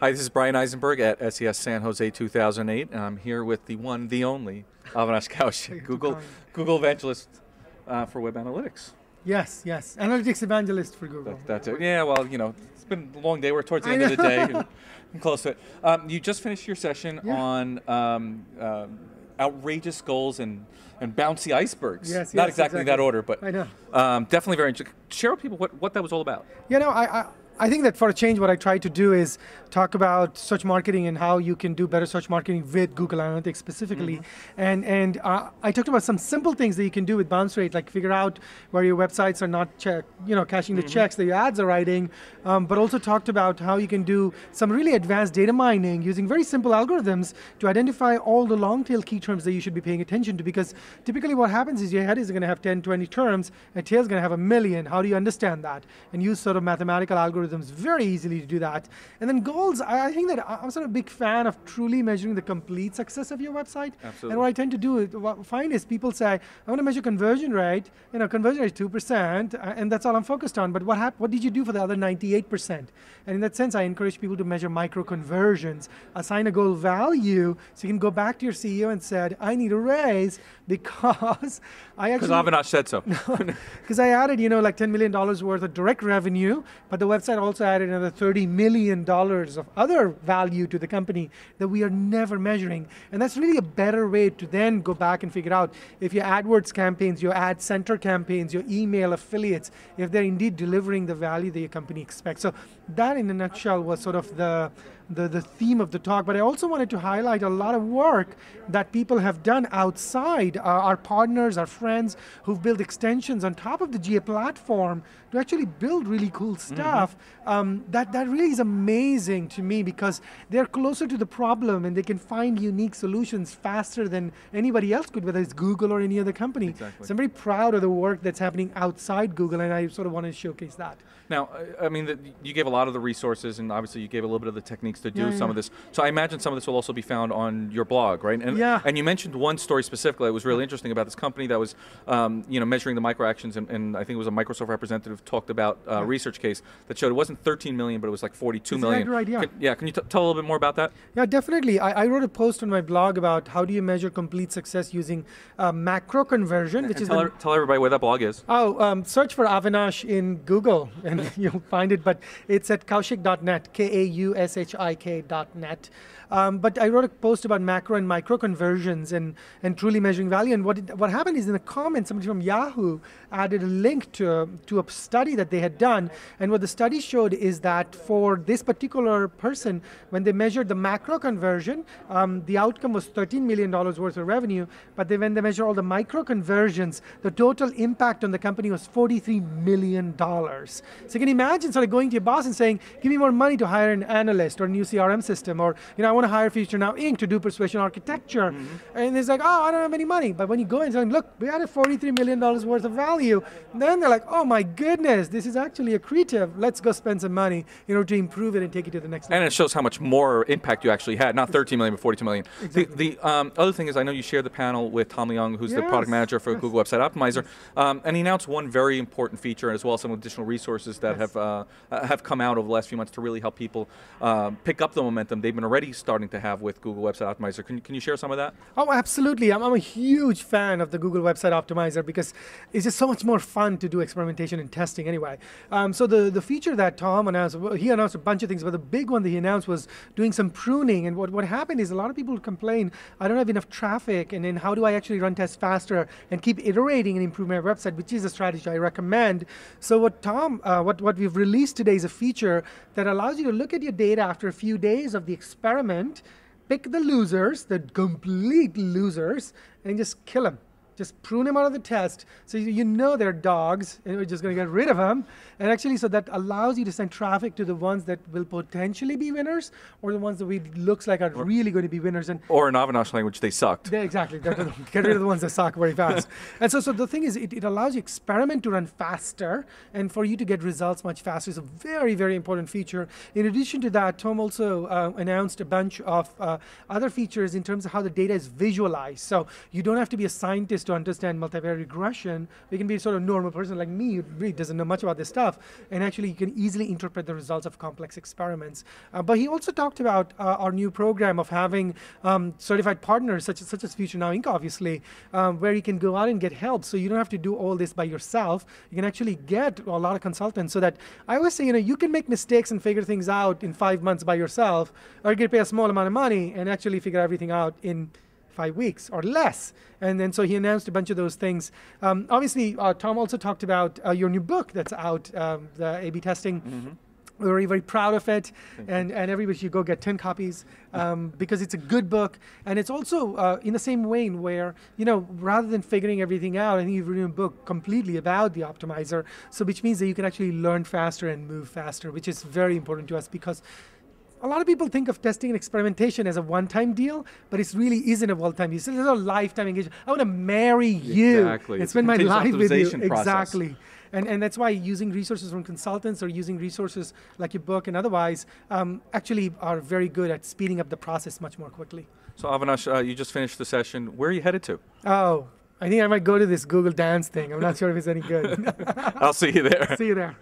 Hi, this is Bryan Eisenberg at SES San Jose 2008. I'm here with the one, the only, Avinash Kaushik, Google, Google evangelist uh, for web analytics. Yes, yes. Analytics evangelist for Google. That, that's it. Yeah, well, you know, it's been a long day. We're towards the end of the day. And, and close to it. Um, you just finished your session Yeah. on um, um, outrageous goals and, and bouncy icebergs. Yes, Not yes, exactly in that order, but I know. Um, definitely very interesting. Share with people what, what that was all about. You know, I, I, I think that for a change, what I try to do is talk about search marketing and how you can do better search marketing with Google Analytics specifically. And and uh, I talked about some simple things that you can do with bounce rate, like figure out where your websites are not check, you know, cashing the checks that your ads are writing. Um, but also talked about how you can do some really advanced data mining using very simple algorithms to identify all the long tail key terms that you should be paying attention to. Because typically what happens is your head is going to have 10, 20 terms, and tail is going to have a million. How do you understand that? And use sort of mathematical algorithms very easily to do that. And then goals, I, I think that I'm sort of a big fan of truly measuring the complete success of your website. Absolutely. And what I tend to do is, what I find is people say, I want to measure conversion rate. You know, conversion rate is 2%, uh, and that's all I'm focused on. But what, hap- what did you do for the other 98%? And in that sense, I encourage people to measure micro conversions, assign a goal value, so you can go back to your CEO and said, I need a raise because I actually- Because Avinash said so. because I added, you know, like $10 million worth of direct revenue, but the website also added another $30 million of other value to the company that we are never measuring. And that's really a better way to then go back and figure out if your AdWords campaigns, your adCenter campaigns, your email affiliates, if they're indeed delivering the value that your company expects. So that in a nutshell was sort of the the, the theme of the talk, but I also wanted to highlight a lot of work that people have done outside, uh, our partners, our friends who've built extensions on top of the GA platform to actually build really cool stuff. Um, that, that really is amazing to me because they're closer to the problem and they can find unique solutions faster than anybody else could, whether it's Google or any other company. Exactly. So I'm very proud of the work that's happening outside Google and I sort of want to showcase that. Now, I I mean, the, you gave a lot of the resources, and obviously you gave a little bit of the techniques to do Yeah, some yeah. of this. So I imagine some of this will also be found on your blog, right? And, Yeah. And you mentioned one story specifically that was really interesting about this company that was, um, you know, measuring the micro actions, and, and I think it was a Microsoft representative talked about a research case that showed it wasn't 13 million, but it was like 42 That's million. right, yeah. Can, yeah. Can you t- tell a little bit more about that? Yeah, definitely. I, I wrote a post on my blog about how do you measure complete success using uh, macro conversion, which And is tell, the, tell everybody where that blog is. Oh, um, search for Avinash in Google and you'll find it, but it's at kaushik.net, K-A-U-S-H-I-K.net. Um, but I wrote a post about macro and micro conversions and, and truly measuring value. And what, what happened is in the comments, somebody from Yahoo added a link to, to a study that they had done. And what the study showed is that for this particular person, when they measured the macro conversion, um, the outcome was $13 million worth of revenue. But then when they measure all the micro conversions, the total impact on the company was $43 million. So you can imagine sort of going to your boss and saying, give me more money to hire an analyst or a new CRM system, or you know, I want to hire Future Now Inc. to do persuasion architecture. And it's like, oh, I don't have any money. But when you go and say, look, we added $43 million worth of value, then they're like, oh my goodness, this is actually accretive. Let's go spend some money in order to improve it and take it to the next level. And it shows how much more impact you actually had, not 13 million, but 42 million. The, the um, other thing is, I know you shared the panel with Tom Leung, who's the product manager for yes. Google Website Optimizer, um, and he announced one very important feature, as well as some additional resources that have uh, uh, have come out over the last few months to really help people um, pick up the momentum they've been already starting to have with Google Website Optimizer. Can, you- can you share some of that? Oh, absolutely. I'm, I'm a huge fan of the Google Website Optimizer because it's just so much more fun to do experimentation and testing anyway. Um, so the, the feature that Tom announced, he announced a bunch of things, but the big one that he announced was doing some pruning. And what, what happened is a lot of people complain, I don't have enough traffic, and then how do I actually run tests faster and keep iterating and improve my website, which is a strategy I recommend. So what Tom, uh, what, what we've released today is a feature that allows you to look at your data after a few days of the experiment pick the losers, the complete losers, and just kill them. Just prune them out of the test so you, you know they're dogs and we're just going to get rid of them. And actually, so that allows you to send traffic to the ones that will potentially be winners or the ones that we looks like are really going to be winners. And Or in Avinash language, they sucked. yeah, exactly. Get rid of the ones that suck very fast. and so, so the thing is, it, it allows you experiment to run faster and for you to get results much faster. It's a very, very important feature. In addition to that, Tom also uh, announced a bunch of uh, other features in terms of how the data is visualized. So you don't have to be a scientist to understand multivariate regression, we can be sort of normal person like me who really doesn't know much about this stuff, and actually you can easily interpret the results of complex experiments. Uh, but he also talked about uh, our new program of having um, certified partners, such as, such as Future Now Inc., obviously, um, where you can go out and get help. So you don't have to do all this by yourself. You can actually get a lot of consultants. So that I always say, you know, you can make mistakes and figure things out in five months by yourself, or you can pay a small amount of money and actually figure everything out in five weeks or less. And then so he announced a bunch of those things. Um, obviously, uh, Tom also talked about uh, your new book that's out, um, the A/B testing. Mm-hmm. We're very, very proud of it, and, and everybody should go get 10 copies um, because it's a good book. And it's also uh, in the same vein where, you know, rather than figuring everything out, I think you've written a book completely about the optimizer, so which means that you can actually learn faster and move faster, which is very important to us because a lot of people think of testing and experimentation as a one-time deal, but it really isn't a one-time deal. It's a lifetime engagement. I want to marry you Exactly. and It's a spend my life with you. process. Exactly. And, and that's why using resources from consultants or using resources like your book and otherwise um, actually are very good at speeding up the process much more quickly. So Avinash, uh, you just finished the session. Where are you headed to? Oh, I think I might go to this Google Dance thing. I'm not sure if it's any good. I'll see you there. See you there.